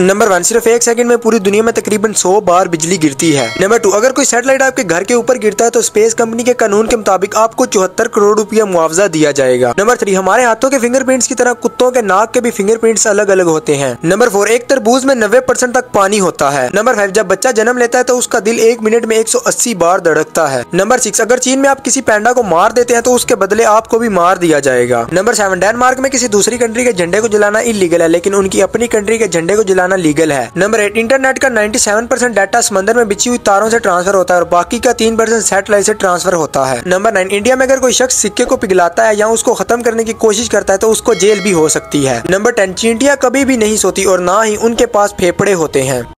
Number one सिर्फ़ एक second में पूरी दुनिया में तकरीबन 100 बार बिजली गिरती है। नंबर टू अगर कोई सैटेलाइट आपके घर के ऊपर गिरता है तो स्पेस कंपनी के कानून के मुताबिक आपको चौहत्तर करोड़ रुपया मुआवजा दिया जाएगा। नंबर थ्री हमारे हाथों के फिंगरप्रिंट्स की तरह कुत्तों के नाक के भी फिंगरप्रिंट्स अलग अलग होते हैं। नंबर फोर एक तरबूज में नब्बे परसेंट तक पानी होता है। नंबर फाइव जब बच्चा जन्म लेता है तो उसका दिल एक मिनट में एक सौ अस्सी बार धड़कता है। नंबर सिक्स अगर चीन में आप किसी पैंडा को मार देते हैं तो उसके बदले आपको भी मार दिया जाएगा। नंबर सेवन डेनमार्क में किसी दूसरी कंट्री के झंडे को जलाना इलीगल है, लेकिन उनकी अपनी कंट्री के झंडे को जलाना लीगल है। नंबर एट इंटरनेट का 97 परसेंट डाटा समंदर में बिछी हुई तारों से ट्रांसफ़र होता है और बाकी का तीन परसेंट सेटेलाइट से ट्रांसफ़र होता है। नंबर नाइन, इंडिया में अगर कोई शख्स सिक्के को पिघलाता है या उसको खत्म करने की कोशिश करता है तो उसको जेल भी हो सकती है। नंबर टेन, चींटियाँ कभी भी नहीं सोती और ना ही उनके पास फेफड़े होते हैं।